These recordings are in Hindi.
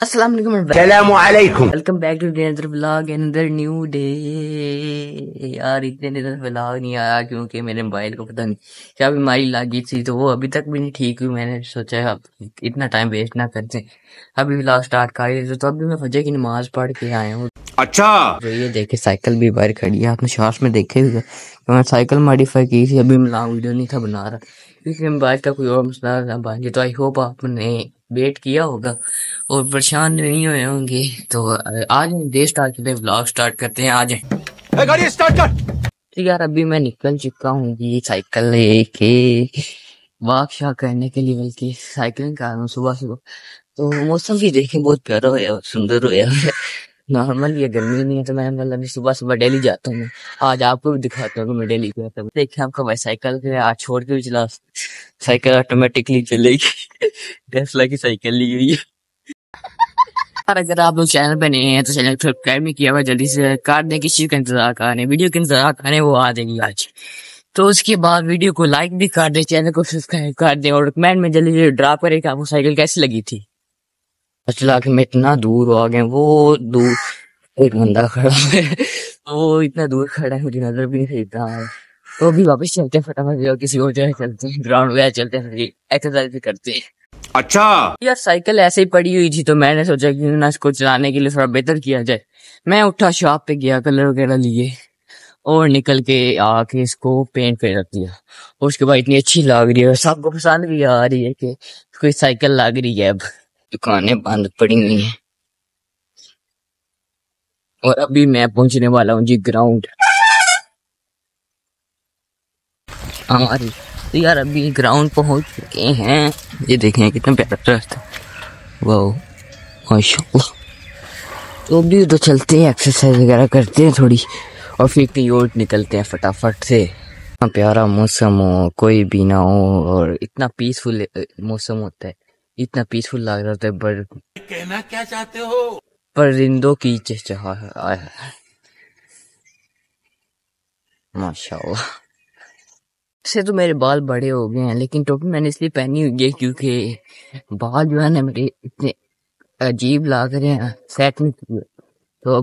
अस्सलाम वालेकुम welcome back to another vlog another new day यार इतने दिन व्लॉग नहीं आया क्योंकि मेरे मोबाइल को पता नहीं क्या बीमारी लगी थी तो वो अभी तक भी नहीं ठीक हुई मैंने सोचा अब इतना टाइम वेस्ट ना करते अभी व्लॉग स्टार्ट कर रहे तो अभी मैं फजर की नमाज़ पढ़ के आया हूँ। अच्छा। तो ये देखे साइकिल भी बाहर खड़ी है आपने शॉर्ट्स में देखे हुए तो मैं साइकिल मॉडिफाई की थी अभी मैं लॉन्ग वीडियो नहीं था बना रहा। क्योंकि मोबाइल का कोई और मसला था बाकी तो आई होप आपने वेट किया होगा और परेशान नहीं हुए होंगे। तो आज देर स्टार्ट करते ब्लॉग स्टार्ट करते हैं आज। गाड़ी स्टार्ट कर। तो यार अभी मैं निकल चुका हूँ ये साइकिल लेके वॉक शाक करने के लिए बल्कि साइकिलिंग कर रहा हूँ सुबह सुबह तो मौसम भी देखे बहुत प्यारा होया सुंदर होया नॉर्मल ये गर्मी नहीं है तो मैं मतलब सुबह सुबह डेली जाता हूँ। आज आपको भी दिखाता हूँ मैं डेली करता हूँ देखें आपका भाई साइकिल आज छोड़ के भी चला। साइकिल ऑटोमेटिकली चलेगी। टेस्ला की साइकिल ली हुई है। अगर आप लोग चैनल पे नए हैं तो चैनल सब्सक्राइब नहीं किया हुआ जल्दी से कर दें, किस का इंतज़ार कर रहे वीडियो का इंतज़ार कर रहे हैं वो आ जाएगी आज। तो उसके बाद वीडियो को लाइक भी कर दें, चैनल को सब्सक्राइब कर दें और कमेंट में जल्दी जल्दी ड्रॉप करें कि आपको साइकिल कैसी लगी थी। चला के मैं इतना दूर आ गया वो दूर एक बंदा खड़ा है वो इतना दूर खड़ा है मुझे नज़र भी नहीं रहा है। तो अभी वापस चलते हैं फटाफट किसी और जगह चलते हैं ग्राउंड वगैरह चलते हैं एक्सरसाइज भी करते हैं। अच्छा! यार साइकिल ऐसे ही पड़ी हुई थी तो मैंने सोचा कि ना इसको चलाने के लिए थोड़ा बेहतर किया जाए। मैं उठा शॉप पे गया कलर वगैरह लिए और निकल के आके इसको पेंट रख दिया। और उसके बाद इतनी अच्छी लग रही है सबको पसंद भी आ रही है कि कोई साइकिल लग रही है अब। दुकानें बंद पड़ी हुई हैं। और अभी मैं पहुँचने वाला हूँ जी ग्राउंड। हमारी तो यार अभी ग्राउंड पहुँच चुके हैं। ये देखें कितना प्यारा रास्ता। वाह माशाल्लाह। तो अभी तो चलते हैं एक्सरसाइज वगैरह करते हैं थोड़ी। और फिर कहीं और निकलते हैं फटाफट से। इतना प्यारा मौसम हो, कोई भी ना हो, और इतना पीसफुल मौसम होता है। इतना पीसफुल लग रहा था पर कहना क्या चाहते हो? परिंदों की चहचहा माशाल्लाह। से तो मेरे बाल बड़े हो गए हैं लेकिन टोपी मैंने इसलिए पहनी हुई है क्योंकि बाल जो है ना मेरे इतने अजीब लग रहे हैं सेट नहीं हुए। तो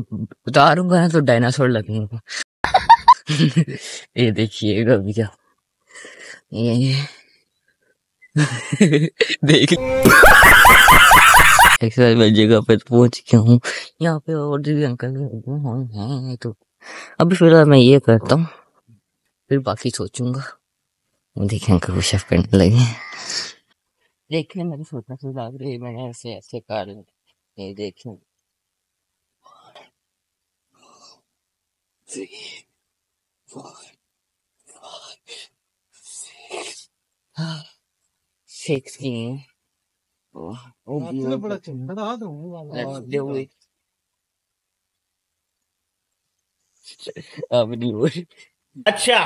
उतारूँगा ना तो डायनासोर लगेंगे। ये देखिएगा भैया ये। देख एक्सरसाइज वाली जगह पे तो पहुँच गया हूँ। यहाँ पे और भी अंकल तो अभी फ़िलहाल मैं ये करता हूँ फिर बाकी सोचूँगा। देखें अंकल को शेफ करने लगे देखने मैंने सोचना से लग रही मैंने ऐसे ऐसे कर ये देखें Three, four, five, six. Sixteen. Oh, oh beautiful. अब नहीं हो अच्छा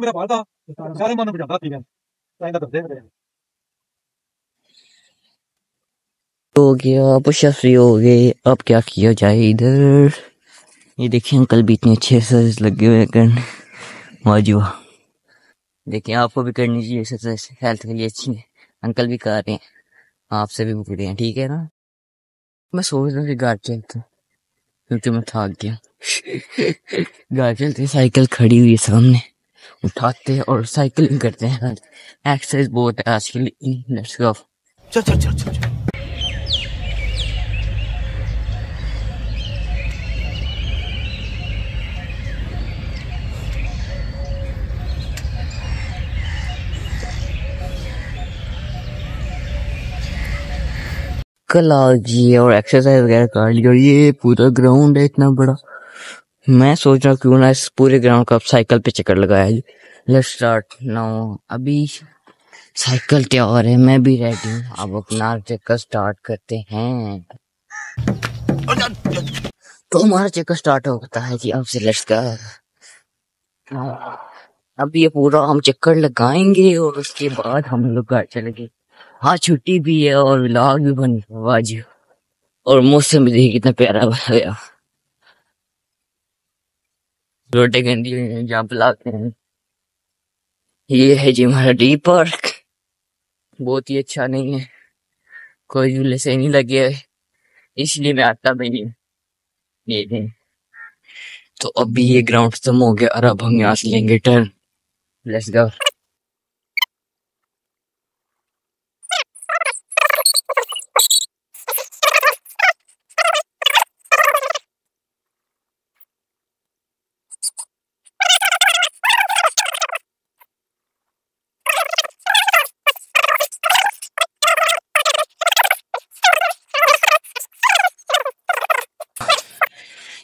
मेरा बाल था सारे मन में जाता ठीक है हो गया पुशअप फ्री हो गए अब क्या किया जाए इधर? ये देखिए, अंकल भी इतने अच्छे एक्सरसाइज लगे हुए करने वाह देखिए, आपको भी करनी चाहिए एक्सरसाइज हेल्थ के लिए अच्छी है। अंकल भी कर रहे हैं। आपसे भी पूछ रहे हैं, ठीक है ना? मैं सोच रहा हूँ कि घर चलते क्योंकि मैं थक गया। घर चलते साइकिल खड़ी हुई है सामने। उठाते हैं और साइकिलिंग करते हैं। एक्सरसाइज बहुत है आज के लिए। लेट्स गो चल चल चल चल। कल आ गई और एक्सरसाइज वगैरह कर ली और ये पूरा ग्राउंड है इतना बड़ा। मैं सोच रहा हूँ क्यों ना इस पूरे ग्राउंड का साइकिल पे चक्कर लगाया लेट्स स्टार्ट नाउ अभी साइकिल तैयार है, मैं भी रेडी हूँ। अब अपना चक्कर स्टार्ट करते हैं। तो हमारा चक्कर स्टार्ट होता है जी आपसे लेट्स का अब ये पूरा हम चक्कर लगाएँगे और उसके बाद हम लोग घर चलेंगे। हाँ छुट्टी भी है और व्लॉग भी बन आज और मौसम भी देखिए कितना प्यारा बना गया। रोटे गंदी जहाँ बुलाते हैं। ये है जी हमारा डी पार्क। बहुत ही अच्छा नहीं है। कोई झूले से नहीं लगे है। इसलिए मैं आता भी नहीं। ये तो अभी ये ग्राउंड खत्म हो गया। और अब हम यहाँ से लेंगे टर्न लेट्स गो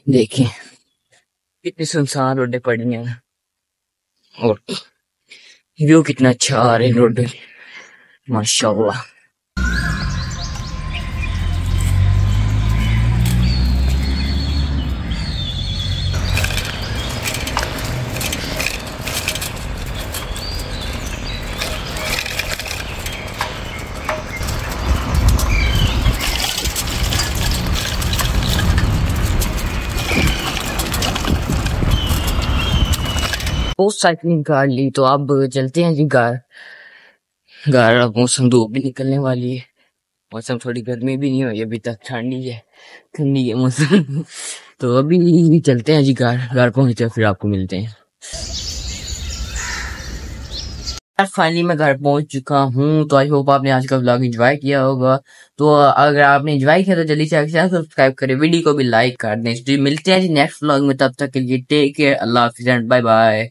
देखिए, कितनी सुनसान रोडे पड़ी हैं। और व्यू कितना अच्छा आ रहा है रोड। माशाल्लाह। पोस्ट साइकिलिंग कर ली तो अब चलते हैं जी घर घर अब मौसम धूप भी निकलने वाली है। मौसम थोड़ी गर्मी भी नहीं हुई, अभी तक ठंडी है ठंडी है मौसम। तो अभी चलते हैं जी घर घर पहुँचते फिर आपको मिलते हैं। फाइनली मैं घर पहुँच चुका हूँ तो आई होप आपने आज का व्लॉग एंजॉय किया होगा। तो अगर आपने एंजॉय किया तो जल्दी से सब्सक्राइब करें वीडियो को भी लाइक कर दें। तो मिलते हैं जी नेक्स्ट व्लॉग में, तब तक के लिए टेक केयर अल्लाह हाफिज बाय बाय